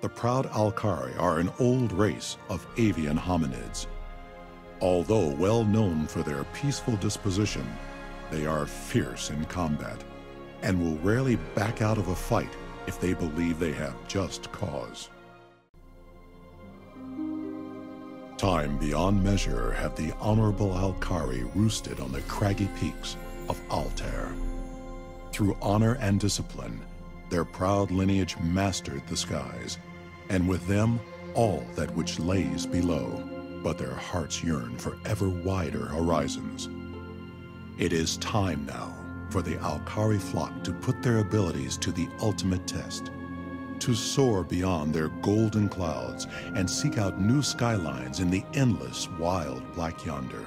The proud Alkari are an old race of avian hominids. Although well known for their peaceful disposition, they are fierce in combat and will rarely back out of a fight if they believe they have just cause. Time beyond measure have the Honorable Alkari roosted on the craggy peaks of Altair. Through honor and discipline, their proud lineage mastered the skies, and with them, all that which lays below. But their hearts yearn for ever wider horizons. It is time now for the Alkari flock to put their abilities to the ultimate test to soar beyond their golden clouds and seek out new skylines in the endless wild black yonder.